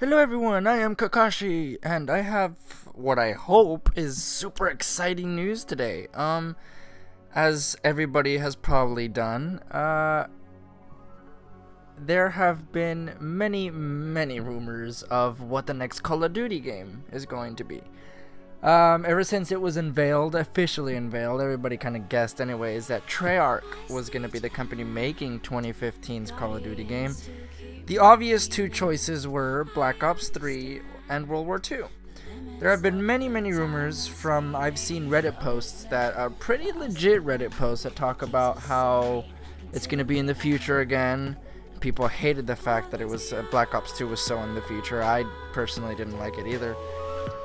Hello everyone, I am Kakashi, and I have what I hope is super exciting news today. Um, as everybody has probably done, uh, there have been many, many rumors of what the next Call of Duty game is going to be. Um, ever since it was unveiled, officially unveiled, everybody kind of guessed anyways that Treyarch was going to be the company making 2015's Call of Duty game. The obvious two choices were Black Ops 3 and World War II. There have been many, many rumors from I've seen Reddit posts that are pretty legit Reddit posts that talk about how it's going to be in the future again. People hated the fact that it was uh, Black Ops 2 was so in the future. I personally didn't like it either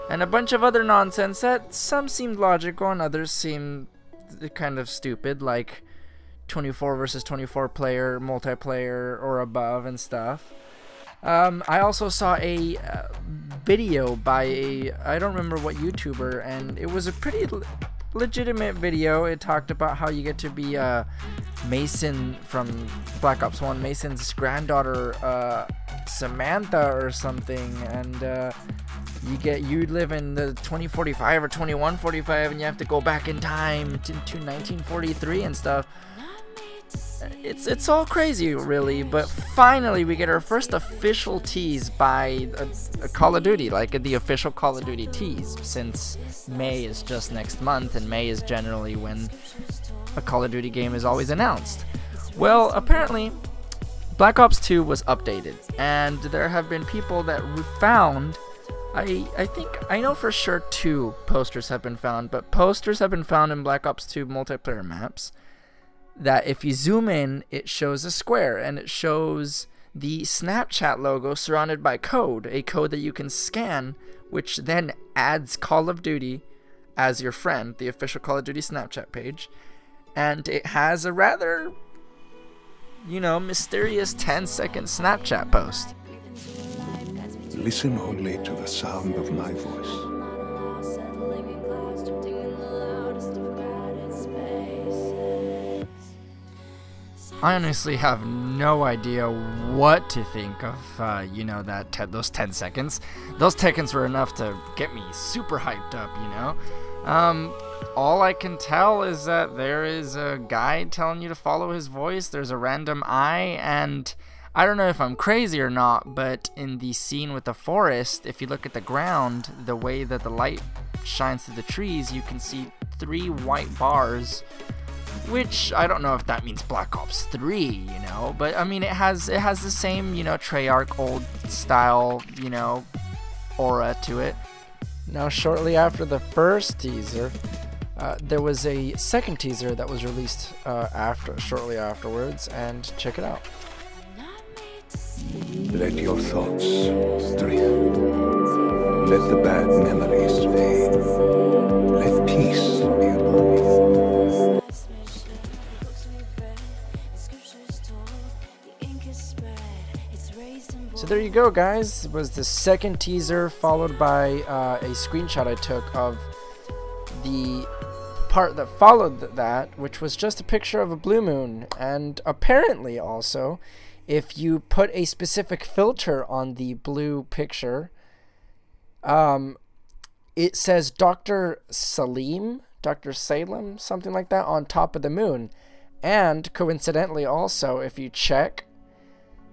and a bunch of other nonsense that some seemed logical and others seemed kind of stupid, like 24 versus 24 player multiplayer or above and stuff. Um, I also saw a uh, video by a I don't remember what YouTuber, and it was a pretty legitimate video. It talked about how you get to be uh, Mason from Black Ops 1, Mason's granddaughter, uh, Samantha or something, and uh, you get you live in the 2045 or 2145 and you have to go back in time to, to 1943 and stuff. It's it's all crazy really but finally we get our first official tease by a, a, Call of Duty like the official Call of Duty tease since May is just next month and May is generally when a Call of Duty game is always announced. Well apparently Black Ops 2 was updated and there have been people that found I I think I know for sure two posters have been found, but posters have been found in Black Ops 2 multiplayer maps that if you zoom in, it shows a square and it shows the Snapchat logo surrounded by code, a code that you can scan, which then adds Call of Duty as your friend, the official Call of Duty Snapchat page. And it has a rather, you know, mysterious 10 second Snapchat post. Listen only to the sound of my voice. I honestly have no idea what to think of, uh, you know, that te- those 10 seconds. Those seconds were enough to get me super hyped up, you know. Um, all I can tell is that there is a guy telling you to follow his voice. There's a random eye, and I don't know if I'm crazy or not, but in the scene with the forest, if you look at the ground, the way that the light shines through the trees, you can see three white bars, which I don't know if that means Black Ops 3, you know, but I mean it has it has the same, you know, Treyarch old style, you know, aura to it. Now, shortly after the first teaser, uh, there was a second teaser that was released uh, after, shortly afterwards, and check it out. Let your thoughts drift. Let the bad memories fade. Let peace be upon you. So there you go, guys. It was the second teaser, followed by uh, a screenshot I took of the part that followed that, which was just a picture of a blue moon, and apparently also if you put a specific filter on the blue picture, um, it says Dr. Salim, Dr. Salem, something like that, on top of the moon. And coincidentally, also, if you check,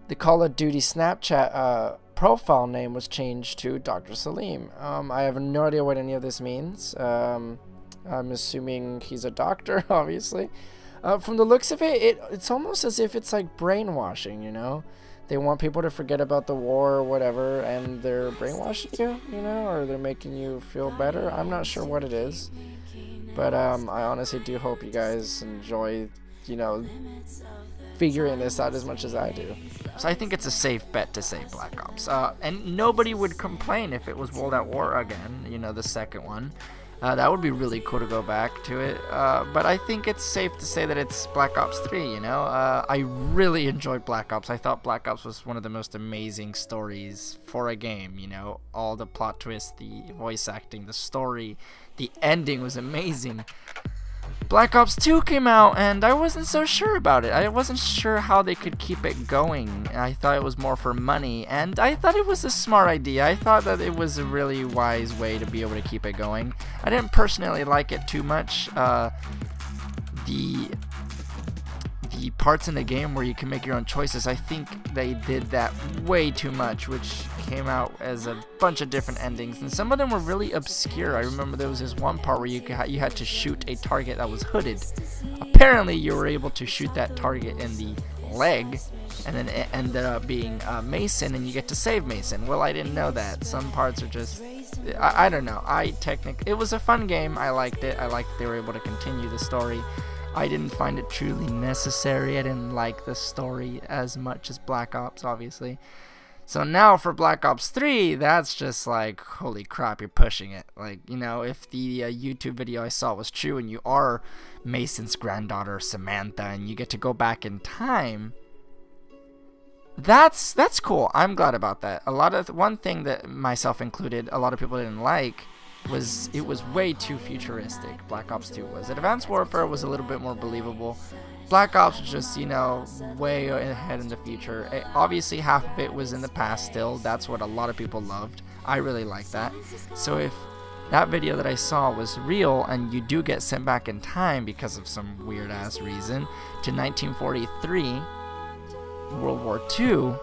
the Call of Duty Snapchat uh, profile name was changed to Dr. Salim. Um, I have no idea what any of this means. Um, I'm assuming he's a doctor, obviously. Uh, from the looks of it, it, it's almost as if it's like brainwashing, you know? They want people to forget about the war or whatever, and they're brainwashing you, you know, or they're making you feel better. I'm not sure what it is. But um, I honestly do hope you guys enjoy, you know, figuring this out as much as I do. So I think it's a safe bet to say Black Ops. Uh, and nobody would complain if it was World at War again, you know, the second one. Uh, that would be really cool to go back to it. Uh, but I think it's safe to say that it's Black Ops 3, you know? Uh, I really enjoyed Black Ops. I thought Black Ops was one of the most amazing stories for a game, you know? All the plot twists, the voice acting, the story, the ending was amazing. Black Ops 2 came out and I wasn't so sure about it. I wasn't sure how they could keep it going. I thought it was more for money and I thought it was a smart idea. I thought that it was a really wise way to be able to keep it going. I didn't personally like it too much. Uh, the the parts in the game where you can make your own choices, I think they did that way too much, which came out as a bunch of different endings, and some of them were really obscure. I remember there was this one part where you you had to shoot a target that was hooded. Apparently, you were able to shoot that target in the leg, and then it ended up being uh, Mason, and you get to save Mason. Well, I didn't know that. Some parts are just I, I don't know. I technically it was a fun game. I liked it. I liked they were able to continue the story. I didn't find it truly necessary. I didn't like the story as much as Black Ops, obviously. So now for Black Ops 3, that's just like, holy crap, you're pushing it. Like, you know, if the uh, YouTube video I saw was true and you are Mason's granddaughter, Samantha, and you get to go back in time, that's that's cool. I'm glad about that. A lot of one thing that myself included, a lot of people didn't like was it was way too futuristic. Black Ops 2 was. Advanced Warfare was a little bit more believable. Black Ops was just, you know, way ahead in the future. It, obviously, half of it was in the past still. That's what a lot of people loved. I really like that. So if that video that I saw was real and you do get sent back in time because of some weird ass reason to 1943, World War II,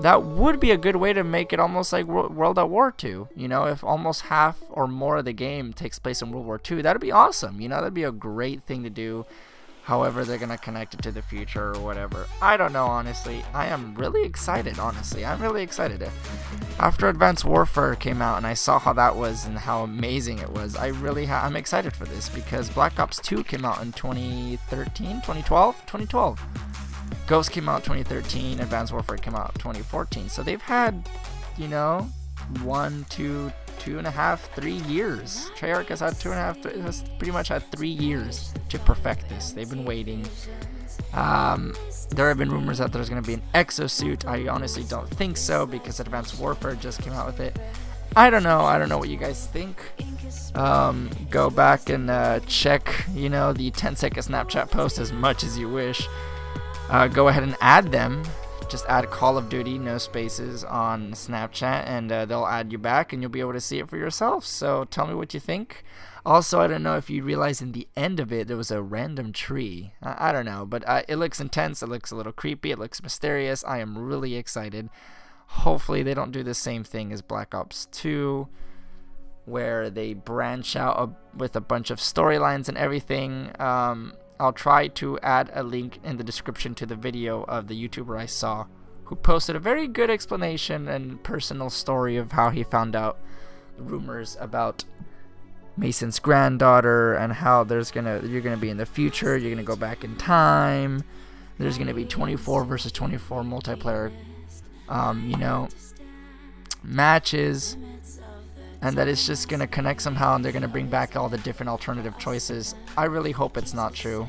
that would be a good way to make it almost like World at War II. You know, if almost half or more of the game takes place in World War II, that'd be awesome. You know, that'd be a great thing to do. However, they're gonna connect it to the future or whatever. I don't know, honestly. I am really excited, honestly. I'm really excited. After Advanced Warfare came out and I saw how that was and how amazing it was, I really I'm excited for this because Black Ops 2 came out in 2013, 2012, 2012. Ghost came out 2013, Advanced Warfare came out 2014. So they've had, you know, one, two, two and a half, three years. Treyarch has had two and a half, has pretty much had three years to perfect this. They've been waiting. Um, there have been rumors that there's going to be an exosuit. I honestly don't think so because Advanced Warfare just came out with it. I don't know. I don't know what you guys think. Um, go back and uh, check, you know, the 10 second Snapchat post as much as you wish uh, go ahead and add them. Just add Call of Duty, no spaces, on Snapchat, and uh, they'll add you back, and you'll be able to see it for yourself. So tell me what you think. Also, I don't know if you realize in the end of it there was a random tree. I, I don't know, but uh, it looks intense. It looks a little creepy. It looks mysterious. I am really excited. Hopefully, they don't do the same thing as Black Ops 2 where they branch out a, with a bunch of storylines and everything. Um, I'll try to add a link in the description to the video of the YouTuber I saw who posted a very good explanation and personal story of how he found out rumors about Mason's granddaughter and how there's gonna you're gonna be in the future, you're gonna go back in time. There's gonna be 24 versus 24 multiplayer, um, you know, matches and that it's just gonna connect somehow and they're gonna bring back all the different alternative choices. I really hope it's not true.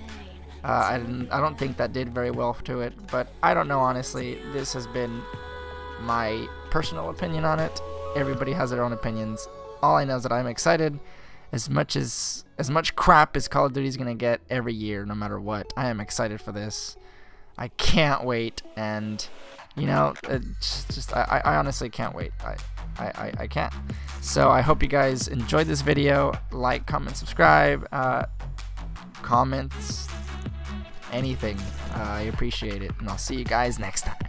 Uh, I, I don't think that did very well to it, but I don't know honestly. This has been my personal opinion on it. Everybody has their own opinions. All I know is that I'm excited. As much as as much crap as Call of Duty is gonna get every year, no matter what, I am excited for this. I can't wait, and you know, it's just I, I honestly can't wait. I, I, I, I can't. So I hope you guys enjoyed this video. Like, comment, subscribe, uh, comments, anything. Uh, I appreciate it. And I'll see you guys next time.